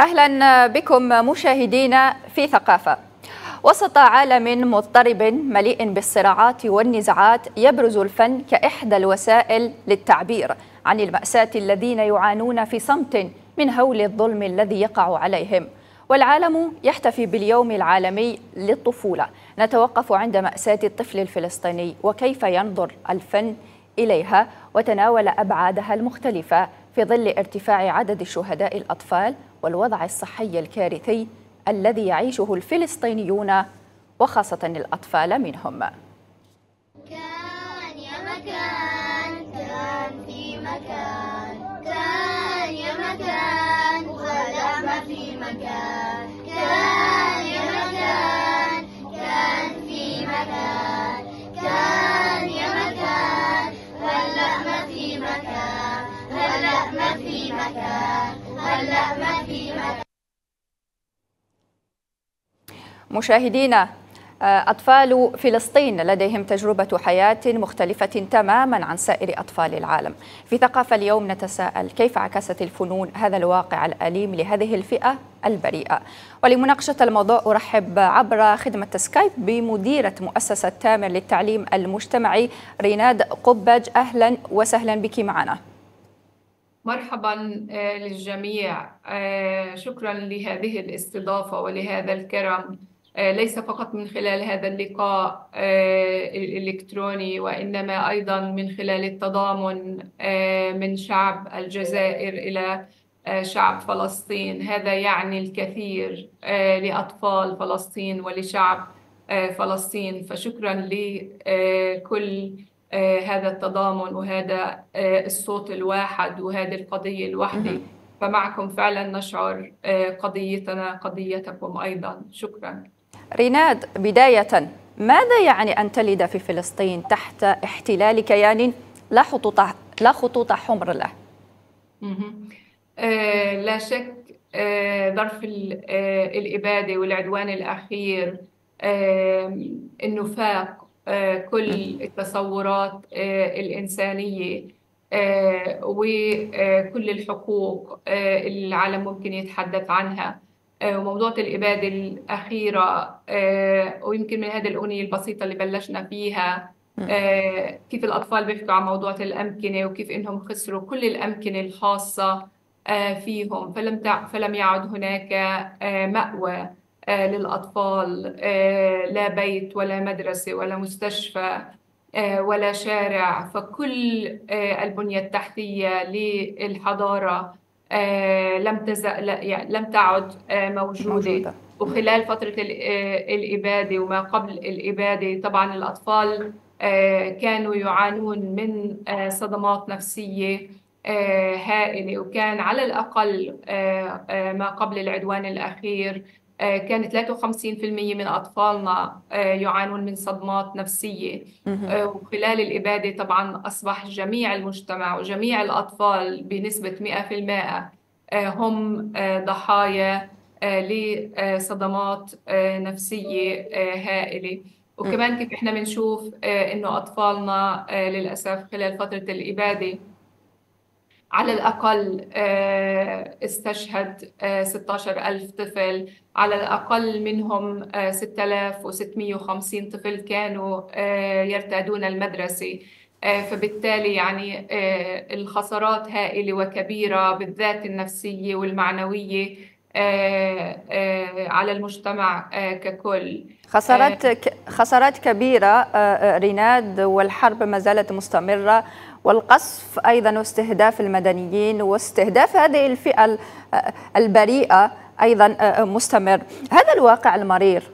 أهلا بكم مشاهدينا في ثقافة. وسط عالم مضطرب مليء بالصراعات والنزاعات يبرز الفن كإحدى الوسائل للتعبير عن المأساة الذين يعانون في صمت من هول الظلم الذي يقع عليهم. والعالم يحتفي باليوم العالمي للطفولة. نتوقف عند مأساة الطفل الفلسطيني وكيف ينظر الفن إليها؟ وتناول أبعادها المختلفة في ظل ارتفاع عدد شهداء الأطفال والوضع الصحي الكارثي الذي يعيشه الفلسطينيون وخاصة الأطفال منهم. مشاهدينا أطفال فلسطين لديهم تجربة حياة مختلفة تماما عن سائر أطفال العالم. في ثقافة اليوم نتساءل كيف عكست الفنون هذا الواقع الأليم لهذه الفئة البريئة؟ ولمناقشة الموضوع أرحب عبر خدمة سكايب بمديرة مؤسسة تامر للتعليم المجتمعي ريناد قبج. أهلا وسهلا بك معنا. مرحبا للجميع. شكرا لهذه الاستضافة ولهذا الكرم. ليس فقط من خلال هذا اللقاء الإلكتروني وإنما أيضا من خلال التضامن من شعب الجزائر إلى شعب فلسطين. هذا يعني الكثير لأطفال فلسطين ولشعب فلسطين. فشكرا لكل هذا التضامن وهذا الصوت الواحد وهذه القضية الوحدة. فمعكم فعلا نشعر قضيتنا قضيتكم أيضا. شكرا. ريناد بداية ماذا يعني أن تلد في فلسطين تحت احتلال كيان لا خطوط لا خطوط حمر له؟ آه لا شك آه ظرف آه الإبادة والعدوان الأخير آه إنه فاق آه كل التصورات آه الإنسانية آه وكل الحقوق اللي العالم ممكن يتحدث عنها. وموضوع الإبادة الأخيرة ويمكن من هذه الأغنية البسيطة اللي بلشنا فيها كيف الأطفال بيحكوا عن موضوع الأمكنة وكيف إنهم خسروا كل الأمكنة الخاصة فيهم. فلم فلم يعد هناك مأوى. للأطفال لا بيت ولا مدرسة ولا مستشفى ولا شارع. فكل البنية التحتية للحضارة لم تز... يعني لم تعد موجودة. موجودة. وخلال فترة الإبادة وما قبل الإبادة طبعا الأطفال كانوا يعانون من صدمات نفسية هائلة. وكان على الأقل ما قبل العدوان الأخير كانت 53% من أطفالنا يعانون من صدمات نفسية. وخلال الإبادة طبعا أصبح جميع المجتمع وجميع الأطفال بنسبة 100% هم ضحايا لصدمات نفسية هائلة. وكمان كيف إحنا بنشوف إنه أطفالنا للأسف خلال فترة الإبادة على الأقل استشهد 16 ألف طفل. على الأقل منهم 6650 طفل كانوا يرتادون المدرسة. فبالتالي يعني الخسارات هائلة وكبيرة بالذات النفسية والمعنوية على المجتمع ككل. خسارات خسارات كبيرة ريناد والحرب ما زالت مستمرة. والقصف أيضا واستهداف المدنيين واستهداف هذه الفئة البريئة أيضا مستمر. هذا الواقع المرير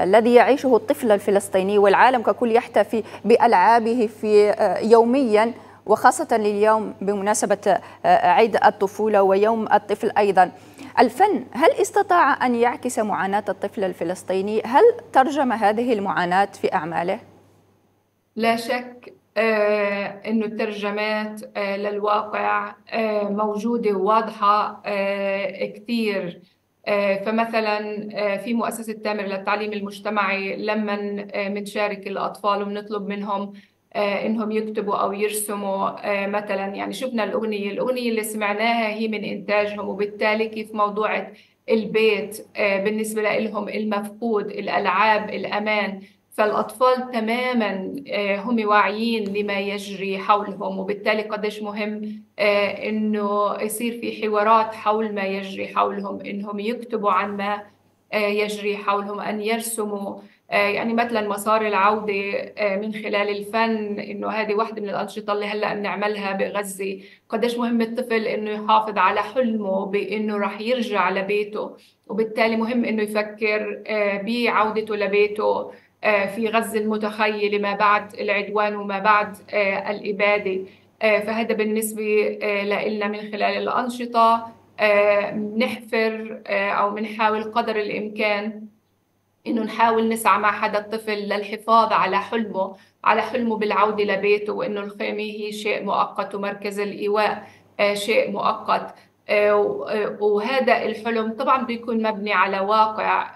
الذي يعيشه الطفل الفلسطيني والعالم ككل يحتفي بألعابه في يوميا وخاصة لليوم بمناسبة عيد الطفولة ويوم الطفل أيضا. الفن هل استطاع أن يعكس معاناة الطفل الفلسطيني؟ هل ترجم هذه المعاناة في أعماله؟ لا شك آه إنه الترجمات آه للواقع آه موجودة وواضحه كثير. فمثلا في مؤسسة تامر للتعليم المجتمعي لما بنشارك الأطفال وبنطلب منهم إنهم يكتبوا أو يرسموا مثلا. يعني شفنا الأغنية الأغنية اللي سمعناها هي من إنتاجهم وبالتالي كيف موضوع البيت بالنسبة لهم المفقود الألعاب الأمان. فالأطفال تماما هم واعيين لما يجري حولهم وبالتالي قديش مهم إنه يصير في حوارات حول ما يجري حولهم إنهم يكتبوا عن ما يجري حولهم أن يرسموا يعني مثلا مسار العودة من خلال الفن إنه هذه واحدة من الأنشطة اللي هلأ بنعملها بغزة. قديش مهم الطفل إنه يحافظ على حلمه بإنه رح يرجع لبيته وبالتالي مهم إنه يفكر بعودته لبيته. في غزة المتخيلة ما بعد العدوان وما بعد الإبادة. فهذا بالنسبة لنا من خلال الأنشطة. نحفر أو بنحاول قدر الإمكان إنه نحاول نسعى مع حدا الطفل للحفاظ على حلمه على حلمه بالعودة لبيته وإنه الخيمة هي شيء مؤقت ومركز الإيواء شيء مؤقت. وهذا الحلم طبعا بيكون مبني على واقع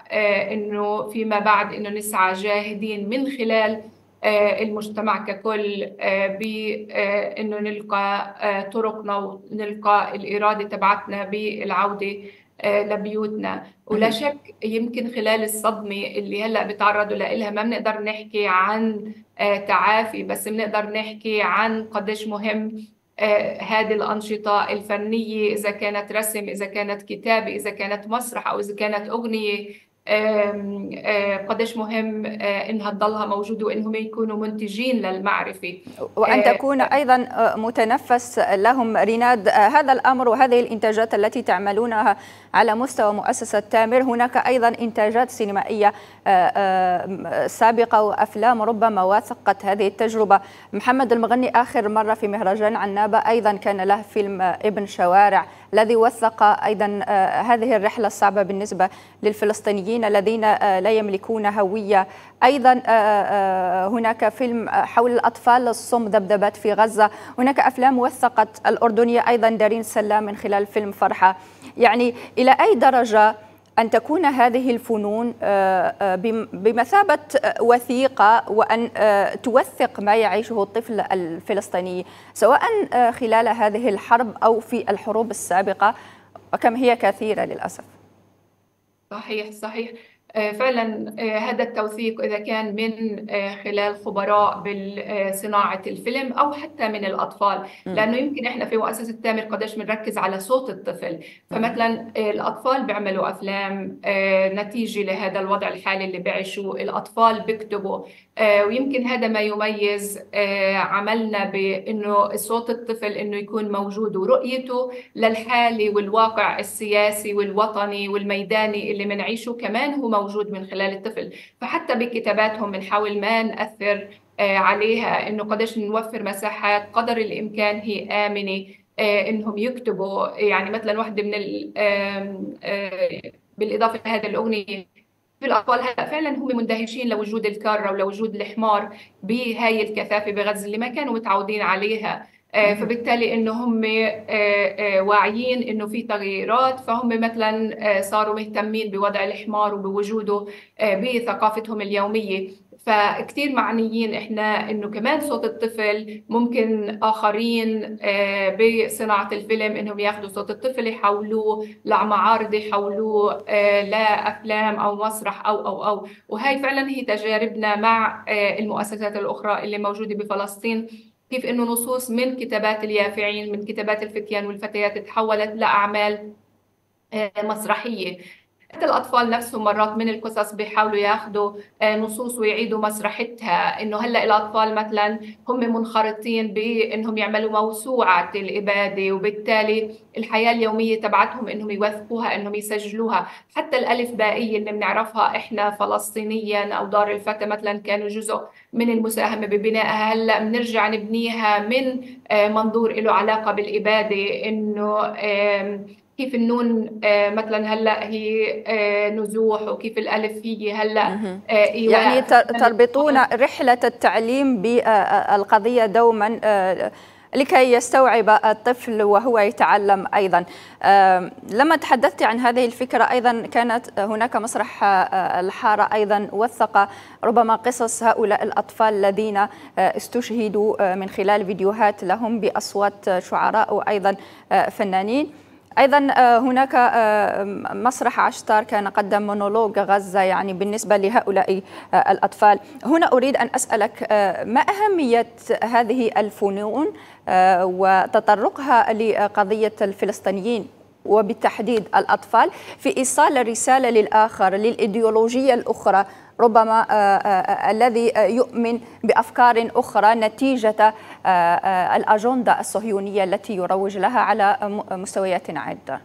إنه فيما بعد إنه نسعى جاهدين من خلال المجتمع ككل بانه نلقى طرقنا ونلقى الإرادة تبعتنا بالعودة لبيوتنا. ولا شك يمكن خلال الصدمة اللي هلأ بيتعرضوا لها ما بنقدر نحكي عن تعافي بس بنقدر نحكي عن قديش مهم هذه الأنشطة الفنية إذا كانت رسم إذا كانت كتابة إذا كانت مسرح أو إذا كانت أغنية قديش مهم انها تضلها موجوده وانهم يكونوا منتجين للمعرفة. وأن تكون أيضا متنفس لهم. ريناد هذا الأمر وهذه الإنتاجات التي تعملونها على مستوى مؤسسة تامر هناك أيضا إنتاجات سينمائية سابقة وأفلام ربما وثقت هذه التجربة. محمد المغني آخر مرة في مهرجان عنابة أيضا كان له فيلم ابن شوارع. الذي وثق أيضا هذه الرحلة الصعبة بالنسبة للفلسطينيين الذين لا يملكون هوية. أيضا هناك فيلم حول الأطفال الصم ذبذبات في غزة. هناك أفلام وثقت الأردنية أيضا دارين سلام من خلال فيلم فرحة. يعني إلى أي درجة أن تكون هذه الفنون بمثابة وثيقة وأن توثق ما يعيشه الطفل الفلسطيني سواء خلال هذه الحرب أو في الحروب السابقة وكم هي كثيرة للأسف. صحيح صحيح. فعلا هذا التوثيق إذا كان من خلال خبراء بصناعه الفيلم أو حتى من الأطفال. لأنه يمكن إحنا في مؤسسة تامر قديش بنركز على صوت الطفل. فمثلا الأطفال بيعملوا أفلام نتيجة لهذا الوضع الحالي اللي بيعيشوه الأطفال بيكتبوا ويمكن هذا ما يميز عملنا بإنه صوت الطفل إنه يكون موجود ورؤيته للحاله والواقع السياسي والوطني والميداني اللي بنعيشه كمان هو موجود من خلال الطفل. فحتى بكتاباتهم بنحاول ما نأثر عليها إنه قديش نوفر مساحات قدر الإمكان هي آمنة إنهم يكتبوا. يعني مثلا واحدة من بالإضافة لهذه الأغنية الاطفال هلأ فعلا هم مندهشين لوجود الكاره ولوجود الحمار بهاي الكثافة بغزه اللي ما كانوا متعودين عليها. فبالتالي إنه هم واعيين إنه في تغييرات فهم مثلا صاروا مهتمين بوضع الحمار وبوجوده بثقافتهم اليومية. فكتير معنيين إحنا إنه كمان صوت الطفل ممكن آخرين بصناعة الفيلم إنهم ياخذوا صوت الطفل يحولوه لمعارض يحولوه لأفلام أو مسرح أو أو أو. وهي فعلا هي تجاربنا مع المؤسسات الأخرى اللي موجودة بفلسطين. كيف إنه نصوص من كتابات اليافعين من كتابات الفتيان والفتيات تحولت لأعمال مسرحية. حتى الأطفال نفسهم مرات من القصص بيحاولوا ياخذوا نصوص ويعيدوا مسرحتها. إنه هلأ الأطفال مثلا هم منخرطين بإنهم يعملوا موسوعة الإبادة وبالتالي الحياة اليومية تبعتهم إنهم يوثقوها إنهم يسجلوها. حتى الألف بائية اللي بنعرفها إحنا فلسطينيا أو دار الفتى مثلا كانوا جزء من المساهمة ببنائها. هلأ بنرجع نبنيها من منظور له علاقة بالإبادة إنه كيف النون مثلا هلأ هي نزوح وكيف الألف هي هلأ إيواء. يعني تربطون رحلة التعليم بالقضية دوما لكي يستوعب الطفل وهو يتعلم أيضا. لما تحدثت عن هذه الفكرة أيضا كانت هناك مسرح الحارة أيضا وثق ربما قصص هؤلاء الأطفال الذين استشهدوا من خلال فيديوهات لهم بأصوات شعراء وأيضا فنانين. أيضا آه، هناك آه، مسرح عشتار كان قدم مونولوج غزة يعني بالنسبة لهؤلاء آه، الأطفال. هنا أريد أن أسألك ما أهمية هذه الفنون وتطرقها لقضية الفلسطينيين؟ وبالتحديد الأطفال في إيصال رساله للآخر للإيديولوجية الأخرى. ربما آه، آه، آه، الذي يؤمن بأفكار أخرى نتيجة الأجندة الصهيونية التي يروج لها على مستويات عدة.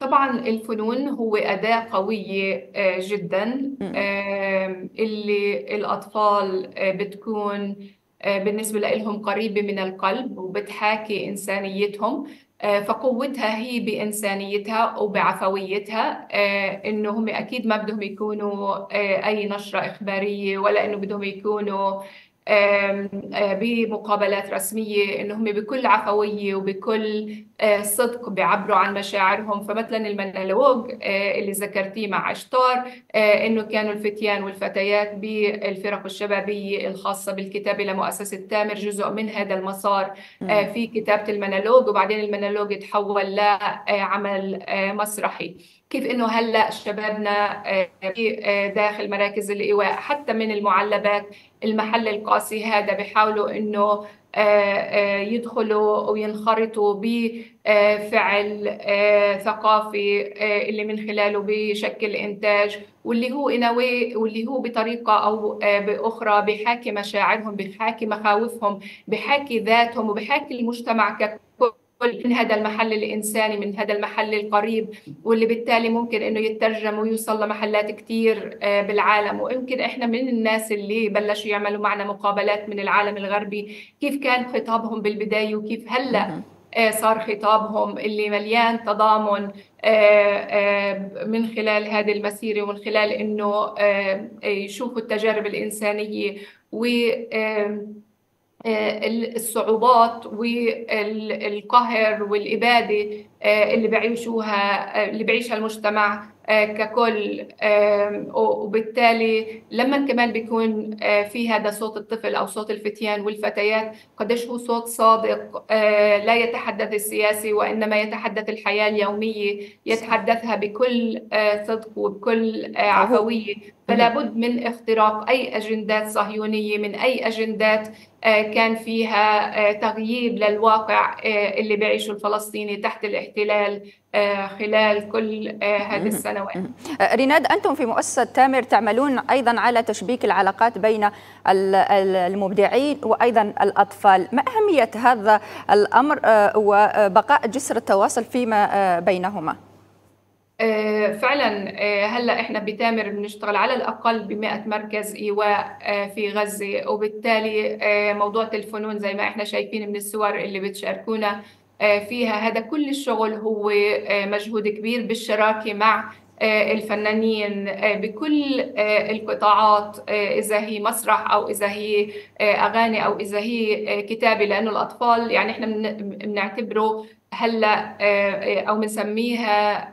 طبعا الفنون هو أداة قوية جدا. اللي الأطفال بتكون بالنسبة لهم قريبة من القلب وبتحاكي إنسانيتهم. آه، فقوتها هي بإنسانيتها وبعفويتها. آه، إنه هم أكيد ما بدهم يكونوا آه، أي نشرة إخبارية ولا إنه بدهم يكونوا بمقابلات رسمية إنه هم بكل عفوية وبكل صدق بيعبروا عن مشاعرهم. فمثلا المونولوج اللي ذكرتيه مع عشتار إنه كانوا الفتيان والفتيات بالفرق الشبابية الخاصة بالكتابة لمؤسسة تامر جزء من هذا المسار. في كتابة المونولوج وبعدين المونولوج تحول لعمل مسرحي. كيف إنه هلأ شبابنا داخل مراكز الإيواء حتى من المعلبات المحل القاسي هذا بيحاولوا إنه آه، آه، يدخلوا وينخرطوا بفعل آه، ثقافي اللي من خلاله بشكل إنتاج واللي هو انوي واللي هو بطريقة أو بأخرى بحاكي مشاعرهم بحاكي مخاوفهم بحاكي ذاتهم وبحاكي المجتمع ككل من هذا المحل الإنساني من هذا المحل القريب واللي بالتالي ممكن إنه يترجم ويوصل لمحلات كثير آه، بالعالم. ويمكن إحنا من الناس اللي بلشوا يعملوا معنا مقابلات من العالم الغربي. كيف كان خطابهم بالبداية؟ وكيف هلأ آه، صار خطابهم اللي مليان تضامن آه، من خلال هذه المسيرة ومن خلال إنه يشوفوا التجارب الإنسانية. و الصعوبات والقهر والإبادة آه، اللي بيعيشوها آه، اللي بيعيشها المجتمع ككل وبالتالي لما كمان بيكون في هذا صوت الطفل أو صوت الفتيان والفتيات قديش هو صوت صادق لا يتحدث السياسي وإنما يتحدث الحياة اليومية يتحدثها بكل صدق وبكل عفوية. فلا بد من اختراق أي أجندات صهيونية من أي أجندات كان فيها تغيير للواقع اللي بيعيشه الفلسطيني تحت الاحتلال آه، خلال كل آه، هذه السنوات. آه، ريناد أنتم في مؤسسة تامر تعملون أيضا على تشبيك العلاقات بين المبدعين وأيضا الأطفال. ما أهمية هذا الأمر وبقاء جسر التواصل فيما بينهما؟ فعلا هلأ إحنا بتامر بنشتغل على الأقل ب 100 مركز إيواء في غزة. وبالتالي موضوع الفنون زي ما إحنا شايفين من الصور اللي بتشاركونا آه، فيها هذا كل الشغل هو آه، مجهود كبير بالشراكة مع آه، الفنانين بكل القطاعات إذا هي مسرح أو إذا هي أغاني أو إذا هي كتابة لأنه الأطفال يعني إحنا بنعتبره هلا أو بنسميها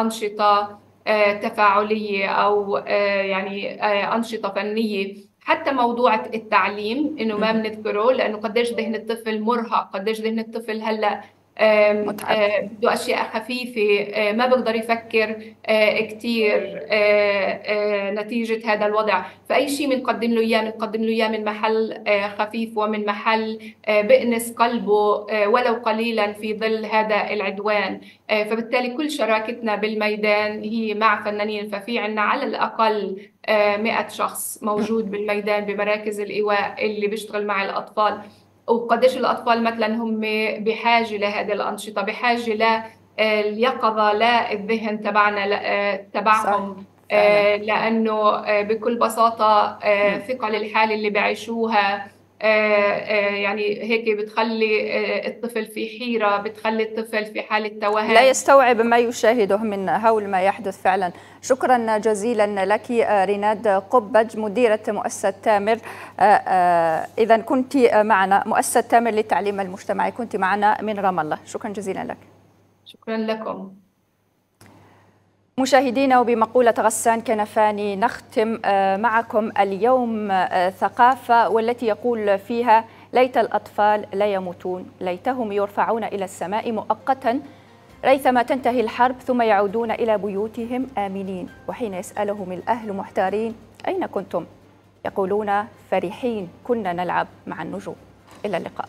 أنشطة تفاعلية أو يعني أنشطة فنية. حتى موضوع التعليم إنه ما بنذكره لأنه قديش ذهن الطفل مرهق قديش ذهن الطفل هلا بده أشياء خفيفة ما بقدر يفكر كثير نتيجة هذا الوضع. فأي شيء بنقدم له إياه بنقدم له إياه من محل خفيف ومن محل بئنس قلبه ولو قليلا في ظل هذا العدوان. فبالتالي كل شراكتنا بالميدان هي مع فنانين. ففي عنا على الأقل 100 شخص موجود بالميدان بمراكز الإيواء اللي بيشتغل مع الأطفال. وقديش الأطفال مثلا هم بحاجة لهذه الأنشطة بحاجة لليقظه للذهن تبعنا آه، تبعهم. آه، لأنه آه، بكل بساطة ثقل الحاله اللي بيعيشوها. يعني هيك بتخلي الطفل في حيرة بتخلي الطفل في حالة توهان لا يستوعب ما يشاهده من هول ما يحدث فعلا. شكرا جزيلا لك ريناد قبج مديرة مؤسسة تامر. إذا كنت معنا مؤسسة تامر للتعليم المجتمعي. كنت معنا من رام الله. شكرا جزيلا لك. شكرا لكم. مشاهدينا وبمقولة غسان كنفاني نختم معكم اليوم ثقافة والتي يقول فيها ليت الأطفال لا يموتون ليتهم يرفعون إلى السماء مؤقتا ريثما تنتهي الحرب ثم يعودون إلى بيوتهم آمنين. وحين يسألهم الأهل محتارين أين كنتم؟ يقولون فرحين كنا نلعب مع النجوم. إلى اللقاء.